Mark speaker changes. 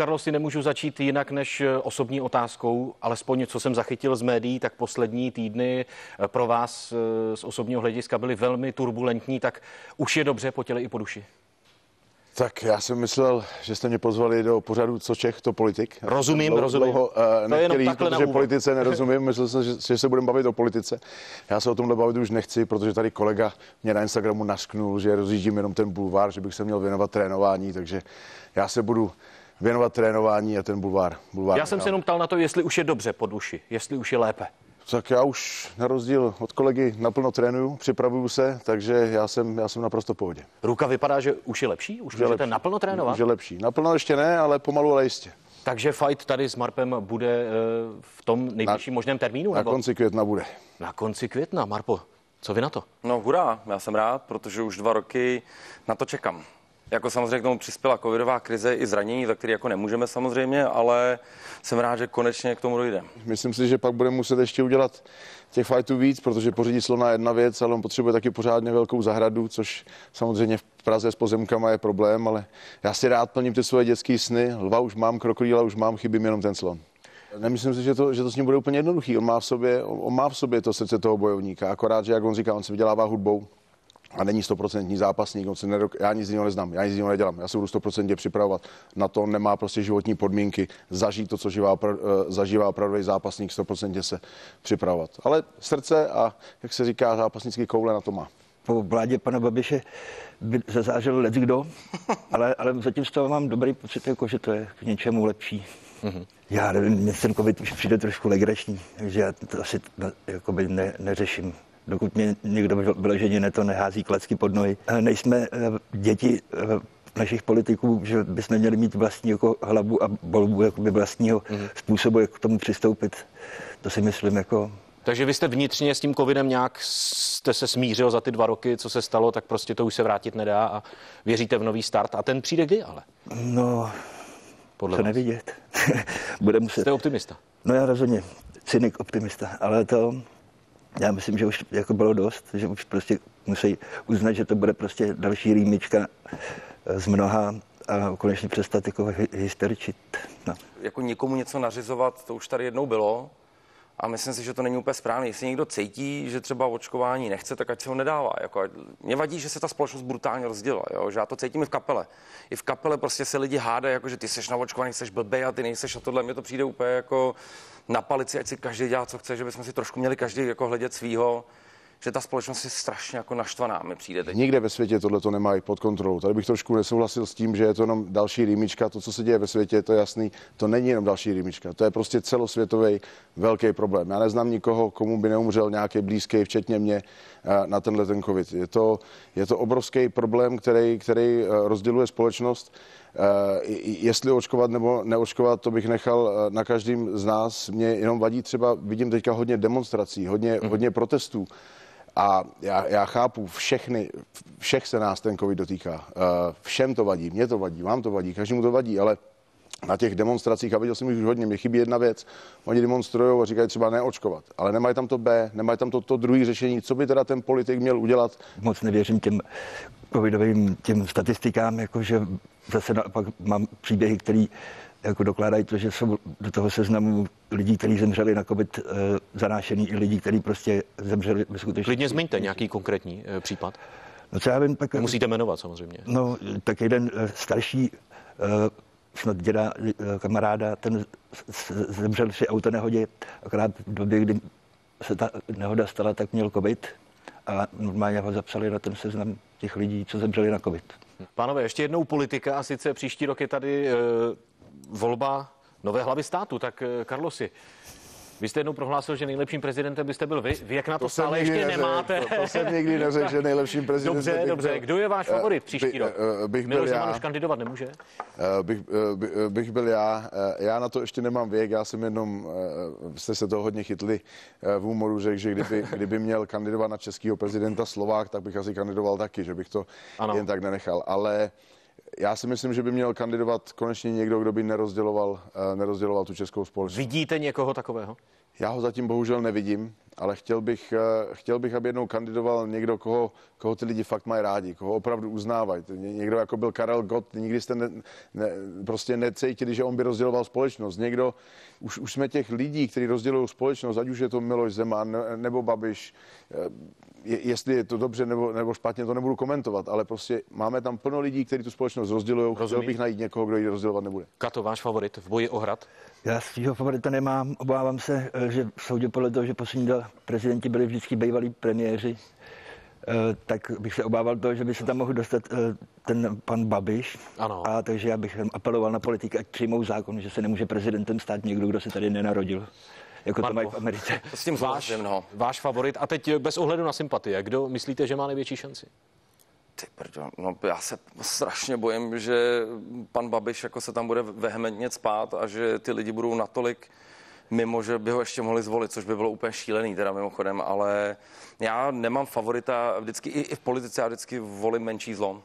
Speaker 1: Karlo, si nemůžu začít jinak než eh, osobní otázkou, alespoň co jsem zachytil z médií, tak poslední týdny eh, pro vás eh, z osobního hlediska byly velmi turbulentní, tak už je dobře po těle i po duši.
Speaker 2: Tak já jsem myslel, že jste mě pozvali do pořadu Co Čech, to politik.
Speaker 1: Rozumím,
Speaker 2: Dlouho,
Speaker 1: rozumím.
Speaker 2: Dlouho, uh,
Speaker 1: to je jenom
Speaker 2: jít, protože politice nerozumím. Myslel jsem, že, že se budeme bavit o politice. Já se o tomhle bavit už nechci, protože tady kolega mě na Instagramu nasknul, že rozjíždím jenom ten bulvár, že bych se měl věnovat trénování, takže já se budu věnovat trénování a ten bulvár. bulvár
Speaker 1: Já jsem se jenom ptal na to, jestli už je dobře po duši, jestli už je lépe.
Speaker 2: Tak já už na rozdíl od kolegy naplno trénuju, připravuju se, takže já jsem, já jsem naprosto v pohodě.
Speaker 1: Ruka vypadá, že už je lepší, už
Speaker 2: Už je
Speaker 1: můžete
Speaker 2: lepší.
Speaker 1: naplno trénovat.
Speaker 2: Už je lepší. Naplno ještě ne, ale pomalu, ale jistě.
Speaker 1: Takže fight tady s Marpem bude eh, v tom nejbližším možném termínu?
Speaker 2: Na
Speaker 1: nebo?
Speaker 2: konci května bude.
Speaker 1: na konci května. Marpo, co vy na to?
Speaker 3: No hurá, já jsem rád, protože už dva roky na to čekám. Jako samozřejmě k tomu přispěla covidová krize i zranění, za který jako nemůžeme samozřejmě, ale jsem rád, že konečně k tomu dojde.
Speaker 2: Myslím si, že pak bude muset ještě udělat těch fightů víc, protože pořídit slona je jedna věc, ale on potřebuje taky pořádně velkou zahradu, což samozřejmě v Praze s pozemkama je problém, ale já si rád plním ty svoje dětské sny. Lva už mám, krokodýla už mám, chybí jenom ten slon. Nemyslím si, že to, že to s ním bude úplně jednoduchý. On má, v sobě, on má v sobě to srdce toho bojovníka, akorát, že jak on říká, on se vydělává hudbou, a není stoprocentní zápasník, on se nedok- já nic z něho neznám, já nic z něho nedělám, já se budu stoprocentně připravovat. Na to nemá prostě životní podmínky, zažít to, co živá, eh, zažívá opravdový zápasník, stoprocentně se připravovat. Ale srdce a, jak se říká, zápasnický koule na to má.
Speaker 4: po vládě pana Babiše by zazážel let kdo, ale, ale zatím z toho mám dobrý pocit, jako, že to je k něčemu lepší. Mm-hmm. Já nevím, mně ten covid už přijde trošku legrační, takže já to asi jakoby ne, neřeším. Dokud mě někdo vyloženě ne to nehází klacky pod nohy. A Nejsme eh, děti eh, našich politiků, že bychom měli mít vlastní jako hlavu a bolbu jakoby vlastního mm-hmm. způsobu, jak k tomu přistoupit. To si myslím jako
Speaker 1: Takže vy jste vnitřně s tím covidem nějak jste se smířil za ty dva roky, co se stalo, tak prostě to už se vrátit nedá a věříte v nový start. A ten přijde kdy ale?
Speaker 4: No,
Speaker 1: Podle
Speaker 4: to
Speaker 1: vás?
Speaker 4: nevidět. Bude muset.
Speaker 1: Jste optimista.
Speaker 4: No já rozhodně, cynik, optimista, ale to, já myslím, že už jako bylo dost, že už prostě musí uznat, že to bude prostě další rýmička z mnoha a konečně přestat jako hy- hysterčit. No.
Speaker 3: Jako někomu něco nařizovat, to už tady jednou bylo. A myslím si, že to není úplně správné. Jestli někdo cítí, že třeba očkování nechce, tak ať se ho nedává. Jako, mě vadí, že se ta společnost brutálně rozdělila. Jo? Že já to cítím i v kapele. I v kapele prostě se lidi hádají, jako, že ty seš na očkování, jsi blbej a ty nejseš a tohle. Mně to přijde úplně jako na palici, ať si každý dělá, co chce, že bychom si trošku měli každý jako hledět svýho. Že ta společnost je strašně jako naštvaná, mi přijde teď.
Speaker 2: Nikde ve světě tohle to nemají pod kontrolou. Tady bych trošku nesouhlasil s tím, že je to jenom další rýmička. To, co se děje ve světě, to je jasný. To není jenom další rýmička. To je prostě celosvětový velký problém. Já neznám nikoho, komu by neumřel nějaký blízký, včetně mě, eh, na tenhle ten covid. Je to, je to obrovský problém, který, který eh, rozděluje společnost. Eh, Jestli očkovat nebo neočkovat, to bych nechal eh, na každým z nás. Mě jenom vadí třeba, vidím teďka hodně demonstrací, hodně, hodně protestů. A já, já chápu, všechny, všech se nás ten covid dotýká. Eh, Všem to vadí, mě to vadí, vám to vadí, každému to vadí, ale na těch demonstracích, a viděl jsem jich už hodně, mě chybí jedna věc. Oni demonstrují a říkají třeba neočkovat, ale nemají tam to B, nemají tam to, to druhé řešení. Co by teda ten politik měl udělat?
Speaker 4: Moc nevěřím těm covidovým těm statistikám, jako že zase naopak mám příběhy, které jako dokládají to, že jsou do toho seznamu lidí, kteří zemřeli na covid, e, zanášený i lidí, kteří prostě zemřeli ve skutečnosti.
Speaker 1: Klidně zmiňte nějaký konkrétní eh, případ.
Speaker 4: No co já vím, pak...
Speaker 1: Musíte jmenovat samozřejmě.
Speaker 4: No, tak jeden eh, starší, eh, snad děda, eh, kamaráda, ten zemřel při autonehodě, akorát v době, kdy se ta nehoda stala, tak měl covid a normálně ho zapsali na ten seznam těch lidí, co zemřeli na covid.
Speaker 1: Pánové, ještě jednou politika a sice příští rok je tady e, volba nové hlavy státu. Tak e, Karlosi, vy jste jednou prohlásil, že nejlepším prezidentem byste byl vy. Vy jak na to
Speaker 2: jsem
Speaker 1: stále ještě
Speaker 2: neřekl,
Speaker 1: nemáte.
Speaker 2: To, to jsem nikdy neřekl, že nejlepším prezidentem
Speaker 1: Dobře,
Speaker 2: bych
Speaker 1: dobře.
Speaker 2: byl.
Speaker 1: Kdo je váš
Speaker 2: Eh,
Speaker 1: favorit příští
Speaker 2: by-
Speaker 1: rok?
Speaker 2: eh, bych byl
Speaker 1: Miloš
Speaker 2: já.
Speaker 1: už kandidovat nemůže?
Speaker 2: Eh, bych, eh, by- eh, bych byl já. Eh, Já na to ještě nemám věk, já jsem jenom, eh, jste se toho hodně chytli eh, v úmoru, řekl, že kdyby, kdyby měl kandidovat na českého prezidenta Slovák, tak bych asi kandidoval taky, že bych to ano. jen tak nenechal. Ale já si myslím, že by měl kandidovat konečně někdo, kdo by nerozděloval, eh, nerozděloval tu českou společnost.
Speaker 1: Vidíte někoho takového?
Speaker 2: Já ho zatím bohužel nevidím. Ale chtěl bych, eh, chtěl bych, aby jednou kandidoval někdo, koho, koho ty lidi fakt mají rádi, koho opravdu uznávají. Někdo, jako byl Karel Gott, nikdy jste ne, ne, prostě necítili, že on by rozděloval společnost. Někdo, už, už jsme těch lidí, kteří rozdělují společnost, ať už je to Miloš Zeman nebo Babiš, eh, je, jestli je to dobře nebo, nebo špatně, to nebudu komentovat, ale prostě máme tam plno lidí, kteří tu společnost rozdělují. Chtěl bych najít někoho, kdo ji rozdělovat nebude.
Speaker 1: Kato, váš favorit v boji o hrad?
Speaker 4: Já svého favorita nemám. Obávám se, eh, že soudě podle toho, že poslední dva prezidenti byli vždycky bývalí premiéři, eh, tak bych se obával toho, že by se tam mohl dostat eh, ten pan Babiš.
Speaker 1: Ano.
Speaker 4: A takže já bych apeloval na politiky, ať přijmou zákon, že se nemůže prezidentem stát někdo, kdo se tady nenarodil. Jako
Speaker 1: Marko,
Speaker 4: to mají v Americe.
Speaker 3: S tím
Speaker 1: Váš,
Speaker 3: no.
Speaker 1: váš favorit. A teď bez ohledu na sympatie, kdo myslíte, že má největší šanci?
Speaker 3: Ty prdo, no já se strašně bojím, že pan Babiš jako se tam bude vehementně spát a že ty lidi budou natolik mimo, že by ho ještě mohli zvolit, což by bylo úplně šílený teda mimochodem, ale já nemám favorita, vždycky i, i v politice já vždycky volím menší zlom.